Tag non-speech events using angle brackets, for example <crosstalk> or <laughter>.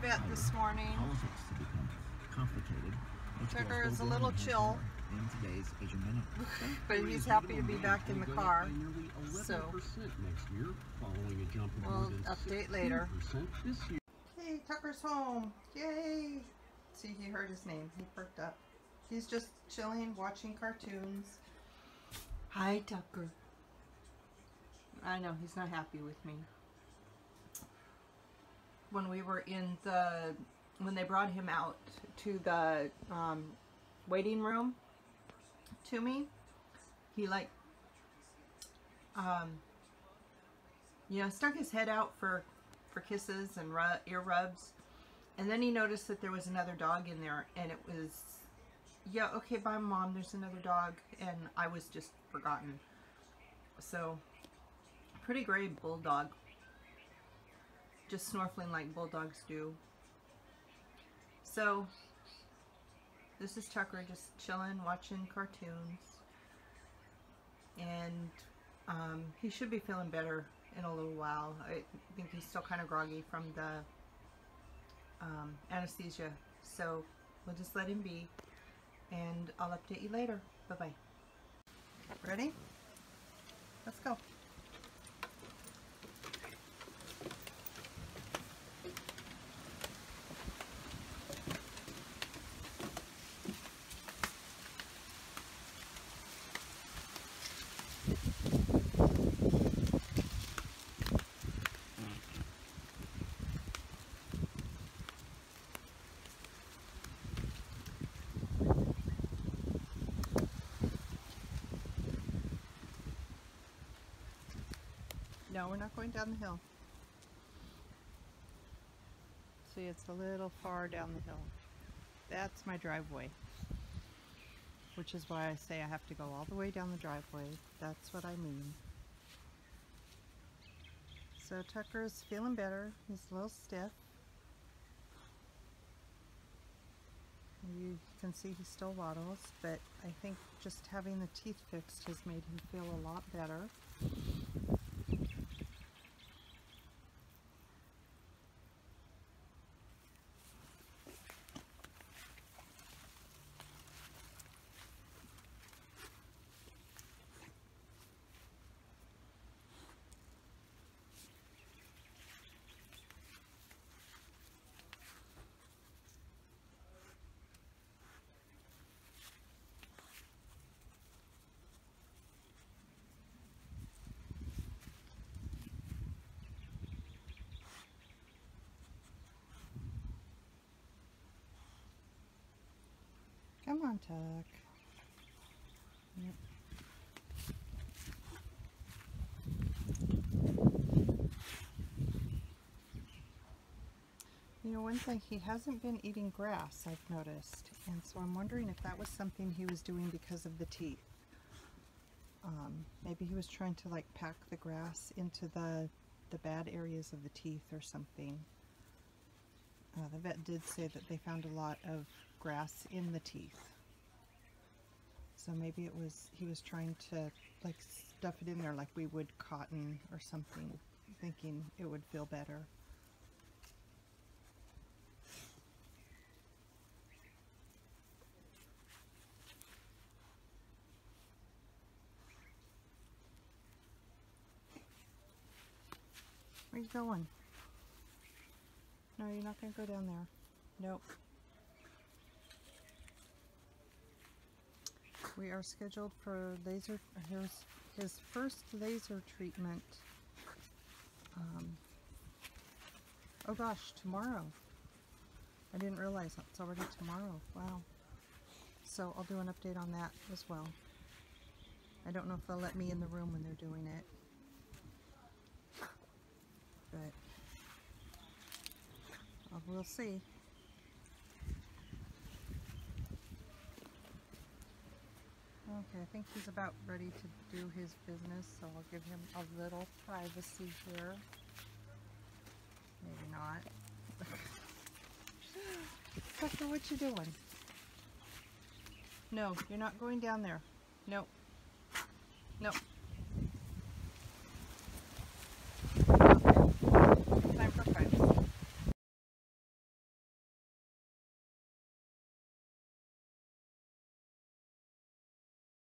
vet this morning. Politics to become complicated. Tucker is a little chill. In today's Asian Minute. <laughs> But he's happy to be back in the car. So next year, following a jump of we'll update later. 16% this year. Hey, Tucker's home. Yay! See, he heard his name. He perked up. He's just chilling, watching cartoons. Hi, Tucker. I know, he's not happy with me. When we were in the, when they brought him out to the um, waiting room to me, he like, um, you know, stuck his head out for, for kisses and ru ear rubs. And then he noticed that there was another dog in there and it was, yeah, okay, bye mom, there's another dog. And I was just forgotten. So, pretty gray bulldog. Just snorkeling like bulldogs do. So, this is Tucker just chilling, watching cartoons. And um, he should be feeling better in a little while. I think he's still kind of groggy from the um, anesthesia. So we'll just let him be and I'll update you later. Bye-bye. Ready? Let's go. No, we're not going down the hill. See, it's a little far down the hill. That's my driveway. Which is why I say I have to go all the way down the driveway. That's what I mean. So Tucker's feeling better. He's a little stiff. You can see he still waddles, but I think just having the teeth fixed has made him feel a lot better. Come on, Tuck. Yep. You know, one thing, he hasn't been eating grass, I've noticed. And so I'm wondering if that was something he was doing because of the teeth. Um, maybe he was trying to like pack the grass into the, the bad areas of the teeth or something. Uh, the vet did say that they found a lot of grass in the teeth. So maybe it was, he was trying to like stuff it in there like we would cotton or something, thinking it would feel better. Where you going? No, you're not going to go down there. Nope. We are scheduled for laser, his, his first laser treatment. Um, oh gosh, tomorrow. I didn't realize it's already tomorrow. Wow. So I'll do an update on that as well. I don't know if they'll let me in the room when they're doing it. But we'll see. Okay, I think he's about ready to do his business, so I'll give him a little privacy here. Maybe not. Tucker, what you doing? No, you're not going down there. Nope. Nope.